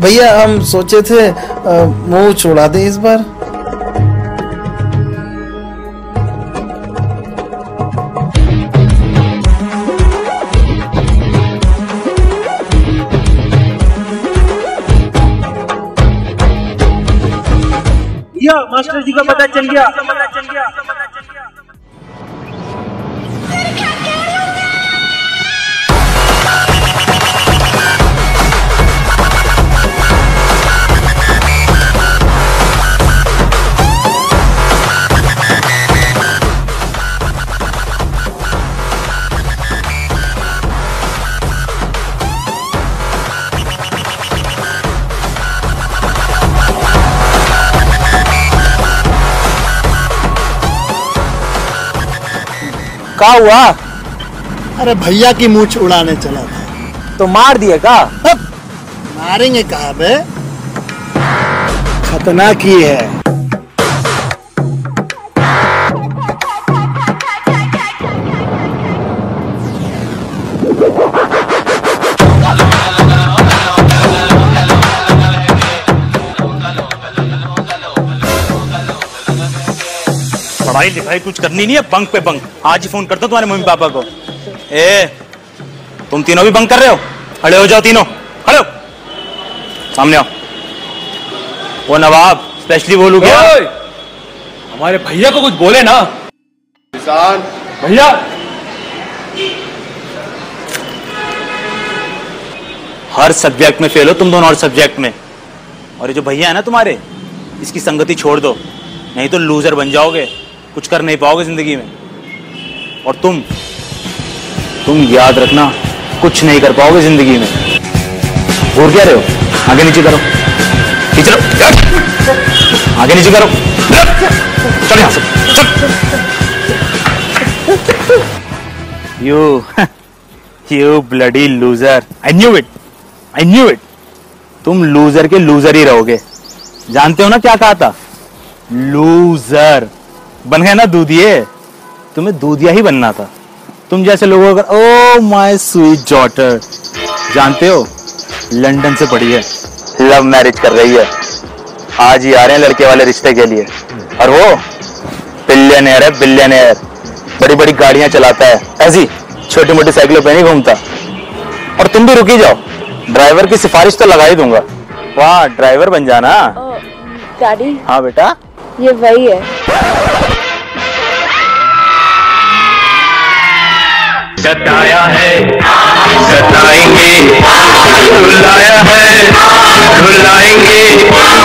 भैया, हम सोचे थे मुँह छोड़ा दें इस बार। मास्टर जी का पता चल गया। का हुआ? अरे भैया की मूछ उड़ाने चला था। तो मार दिए का? मारेंगे कहा बे खतरनाक ही है। पढ़ाई लिखाई कुछ करनी नहीं है बंक पे बंक। आज ही फ़ोन करता हूँ तुम्हारे मम्मी पापा को। ए तुम तीनों भी बंक कर रहे हो? खड़े हो जाओ तीनों। खड़े हो। सामने आओ। वो नवाब स्पेशली बोलू क्या हमारे भैया को कुछ बोले ना। किसान भैया! हर सब्जेक्ट में फेल हो तुम दोनों हर सब्जेक्ट में। और ये जो भैया है ना तुम्हारे इसकी संगति छोड़ दो। नहीं तो लूजर बन जाओगे। कुछ कर नहीं पाओगे ज़िंदगी में। और तुम तुम याद रखना, कुछ नहीं कर पाओगे ज़िंदगी में। घूर क्या रहे हो? आगे नीचे करो। करो आगे नीचे करो। चल यहाँ से। चल you you bloody loser I knew it I knew it तुम लूजर के लूजर ही रहोगे। जानते हो ना क्या कहा था? लूजर बन गए ना दूधिए तुम्हें दूधिया ही बनना था। तुम जैसे लोगों का ओ माय स्वीट डॉटर जानते हो? लंदन से पढ़ी है। लव मैरिज कर रही है। आज ही आ रहे हैं लड़के वाले रिश्ते के लिए। और वो बिलियनर है बिलियनर बड़ी बड़ी गाड़ियाँ चलाता है। ऐसी छोटी मोटी साइकिलों पे नहीं घूमता। और तुम भी रुकी जाओ। ड्राइवर की सिफारिश तो लगा ही दूँगा। वाह ड्राइवर बन जाना। डैडी हाँ बेटा। ये वही है। सताया है। सताएँगे रुलाया है। रुलाएँगे